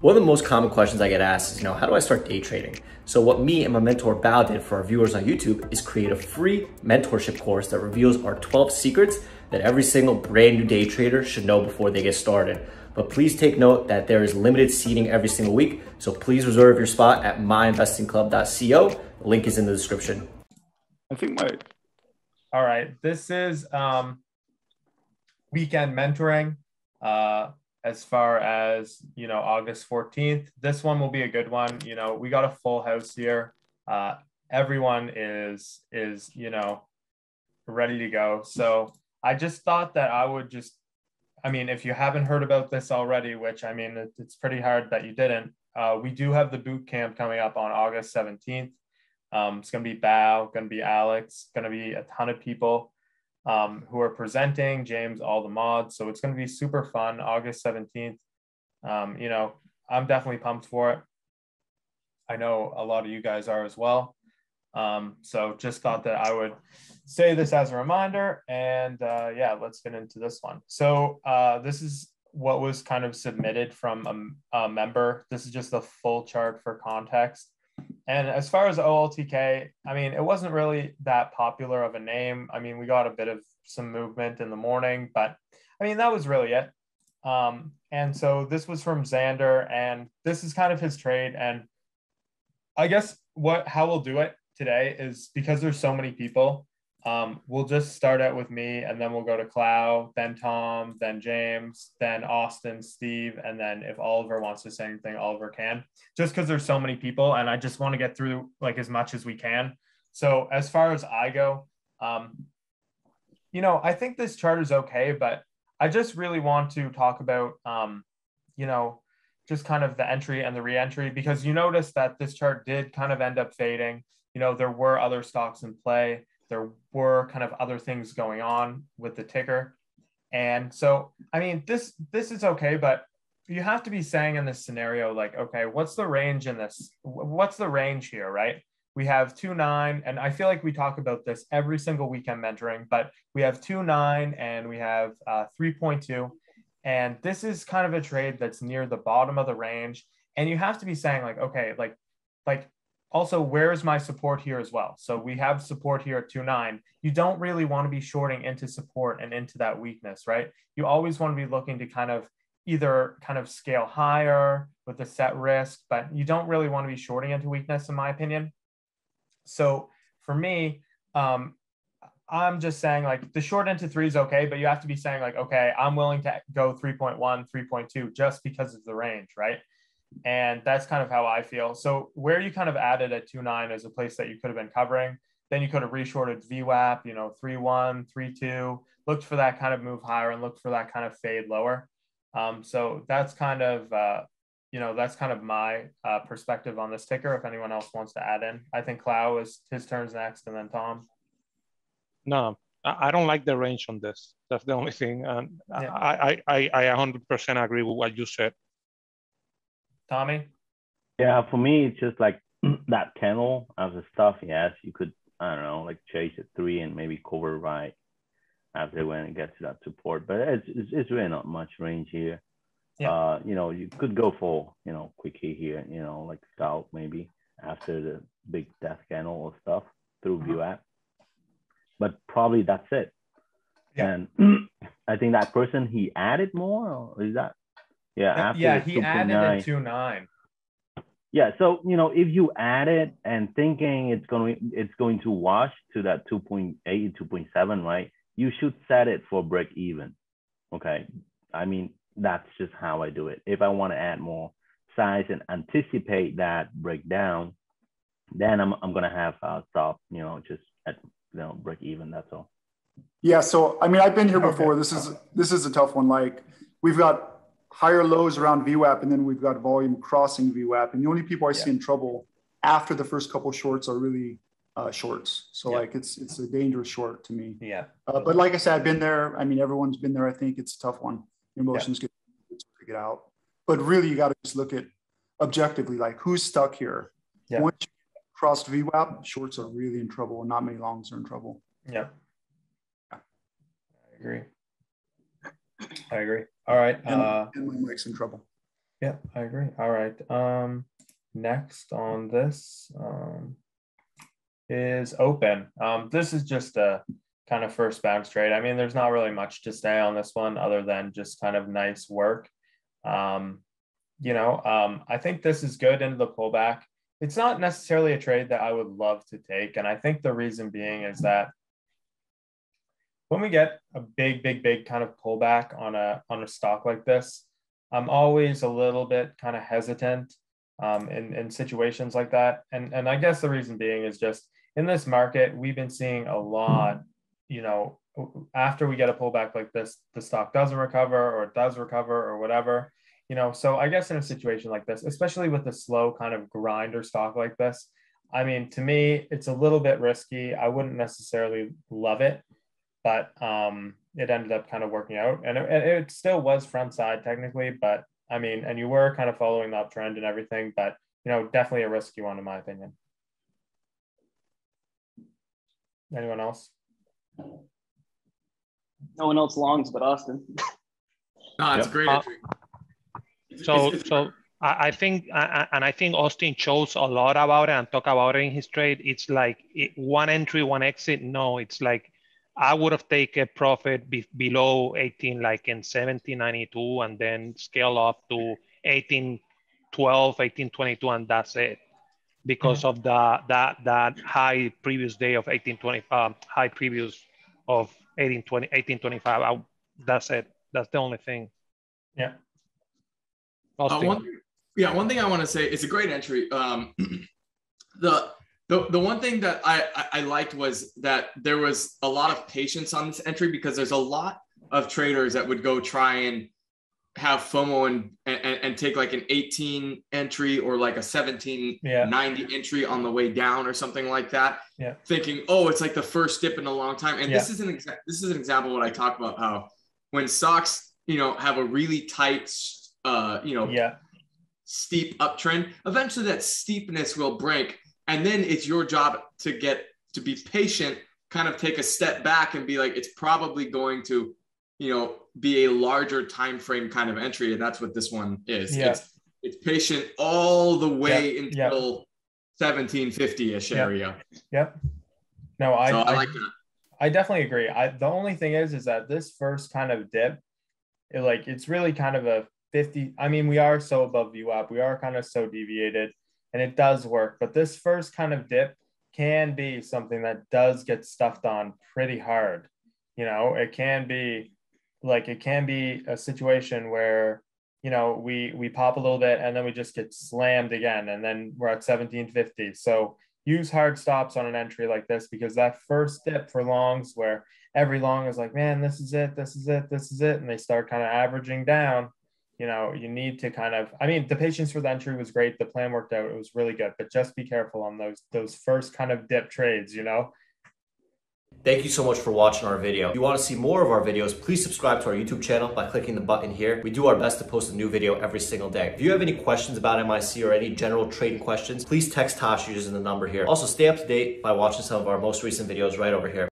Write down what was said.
One of the most common questions I get asked is, you know, how do I start day trading? So what me and my mentor Bao did for our viewers on YouTube is create a free mentorship course that reveals our 12 secrets that every single brand new day trader should know before they get started. But please take note that there is limited seating every single week. So please reserve your spot at myinvestingclub.co. Link is in the description. I think my. All right. This is um, weekend mentoring. Uh, as far as you know august 14th this one will be a good one. You know we got a full house here. Uh, everyone is is you know ready to go. So i just thought that i would just i mean if you haven't heard about this already which i mean it, it's pretty hard that you didn't uh, we do have the boot camp coming up on august 17th um, it's going to be bao going to be alex going to be a ton of people um, who are presenting, James, all the mods. So it's going to be super fun, August 17th. Um, you know, I'm definitely pumped for it. I know a lot of you guys are as well. Um, so just thought that I would say this as a reminder. And uh, yeah, let's get into this one. So uh, this is what was kind of submitted from a, a member. This is just the full chart for context. And as far as OLTK, I mean, it wasn't really that popular of a name. I mean, we got a bit of some movement in the morning, but I mean, that was really it. Um, and so this was from Xander, and this is kind of his trade. And I guess what how we'll do it today is because there's so many people, um, we'll just start out with me and then we'll go to Clow, then Tom, then James, then Austin, Steve, and then if Oliver wants to say anything, Oliver can. Just because there's so many people and I just want to get through like as much as we can. So as far as I go, um, you know, I think this chart is okay, but I just really want to talk about, um, you know, just kind of the entry and the reentry because you notice that this chart did kind of end up fading. You know, there were other stocks in play there were kind of other things going on with the ticker. And so, I mean, this this is okay, but you have to be saying in this scenario, like, okay, what's the range in this? What's the range here, right? We have two nine, and I feel like we talk about this every single weekend mentoring, but we have two nine and we have uh, 3.2. And this is kind of a trade that's near the bottom of the range. And you have to be saying, like, okay, like, like also, where's my support here as well? So we have support here at 2.9. You don't really want to be shorting into support and into that weakness, right? You always want to be looking to kind of either kind of scale higher with a set risk, but you don't really want to be shorting into weakness, in my opinion. So for me, um, I'm just saying like the short into three is okay, but you have to be saying like, okay, I'm willing to go 3.1, 3.2 just because of the range, right? And that's kind of how I feel. So where you kind of added at 2.9 as a place that you could have been covering, then you could have reshorted VWAP, you know, 3.1, 3.2, looked for that kind of move higher and looked for that kind of fade lower. Um, so that's kind of, uh, you know, that's kind of my uh, perspective on this ticker. If anyone else wants to add in, I think Clow is his turns next and then Tom. No, I don't like the range on this. That's the only thing. And yeah. I, I, I 100% agree with what you said. Tommy? Yeah, for me, it's just like that kennel as a stuff. Yes, you could, I don't know, like chase at three and maybe cover right after when it gets to that support. But it's, it's, it's really not much range here. Yeah. Uh, you know, you could go for, you know, quickie here, you know, like scout maybe after the big death kennel or stuff through VWAP. But probably that's it. Yeah. And I think that person he added more, or is that yeah, after yeah, he added a two nine. Yeah, so you know, if you add it and thinking it's going it's going to wash to that 2.8, 2.7, right? You should set it for break even. Okay. I mean, that's just how I do it. If I want to add more size and anticipate that breakdown, then I'm I'm gonna have uh, stop, you know, just at you know break even. That's all. Yeah. So I mean, I've been here before. Okay. This is this is a tough one. Like we've got higher lows around VWAP, and then we've got volume crossing VWAP. And the only people I yeah. see in trouble after the first couple shorts are really uh, shorts. So yeah. like it's it's a dangerous short to me. Yeah. Uh, but like I said, I've been there. I mean, everyone's been there. I think it's a tough one. Your Emotions yeah. get to get out. But really, you got to just look at objectively, like who's stuck here. Yeah. Once you cross VWAP, shorts are really in trouble, and not many longs are in trouble. Yeah. I agree. I agree. All right. And, uh, and my mic's in trouble. Yeah, I agree. All right. Um, next on this um, is open. Um, this is just a kind of first bounce trade. I mean, there's not really much to say on this one other than just kind of nice work. Um, you know, um, I think this is good into the pullback. It's not necessarily a trade that I would love to take. And I think the reason being is that when we get a big, big, big kind of pullback on a on a stock like this, I'm always a little bit kind of hesitant um, in, in situations like that. And, and I guess the reason being is just in this market, we've been seeing a lot, you know, after we get a pullback like this, the stock doesn't recover or it does recover or whatever, you know. So I guess in a situation like this, especially with a slow kind of grinder stock like this, I mean, to me, it's a little bit risky. I wouldn't necessarily love it, but um, it ended up kind of working out. And it, it still was front side technically, but I mean, and you were kind of following the uptrend and everything, but you know, definitely a risky one in my opinion. Anyone else? No one else longs but Austin. no, it's yep. great entry. so, so I think, and I think Austin shows a lot about it and talk about it in his trade. It's like one entry, one exit. No, it's like I would have taken profit be, below 18, like in 1792, and then scale up to 1812, 1822, and that's it. Because mm-hmm. of the that that high previous day of 1820, um, high previous of 1820, 1825. I, that's it. That's the only thing. Yeah. Uh, one, yeah, one thing I want to say it's a great entry. Um, the the, the one thing that I, I liked was that there was a lot of patience on this entry because there's a lot of traders that would go try and have FOMO and, and, and take like an 18 entry or like a 17 yeah. entry on the way down or something like that. Yeah. Thinking, oh, it's like the first dip in a long time. And yeah. this is an exa- this is an example of what I talk about how when stocks, you know, have a really tight uh, you know, yeah, steep uptrend, eventually that steepness will break and then it's your job to get to be patient kind of take a step back and be like it's probably going to you know be a larger time frame kind of entry and that's what this one is yeah. it's it's patient all the way until yep. 1750ish yep. area yep no I, so I, I like that I definitely agree. I the only thing is is that this first kind of dip, it, like it's really kind of a 50. I mean, we are so above VWAP. We are kind of so deviated and it does work. But this first kind of dip can be something that does get stuffed on pretty hard. You know, it can be like it can be a situation where you know we we pop a little bit and then we just get slammed again and then we're at 1750 so use hard stops on an entry like this because that first dip for longs where every long is like man this is it this is it this is it and they start kind of averaging down you know, you need to kind of, I mean, the patience for the entry was great. The plan worked out. It was really good, but just be careful on those, those first kind of dip trades, you know? Thank you so much for watching our video. If you want to see more of our videos, please subscribe to our YouTube channel by clicking the button here. We do our best to post a new video every single day. If you have any questions about MIC or any general trading questions, please text Tosh using the number here. Also, stay up to date by watching some of our most recent videos right over here.